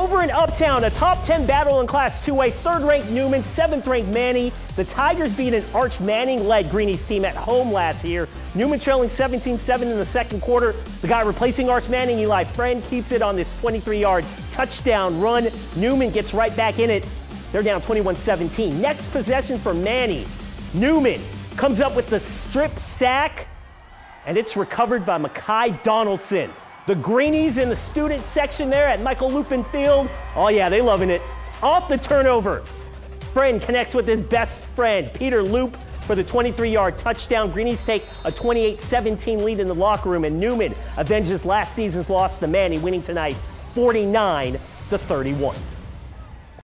Over in Uptown, a top 10 battle in Class 2A, third-ranked Newman, seventh-ranked Many. The Tigers beat an Arch Manning-led Greenies team at home last year. Newman trailing 17-7 in the second quarter. The guy replacing Arch Manning, Eli Friend, keeps it on this 23-yard touchdown run. Newman gets right back in it. They're down 21-17. Next possession for Many. Newman comes up with the strip sack, and it's recovered by Makai Donaldson. The Greenies in the student section there at Michael Lupin Field. Oh, yeah, they loving it. Off the turnover. Friend connects with his best friend, Peter Loop, for the 23-yard touchdown. Greenies take a 28-17 lead in the locker room, and Newman avenges last season's loss to Many, winning tonight 49 to 31.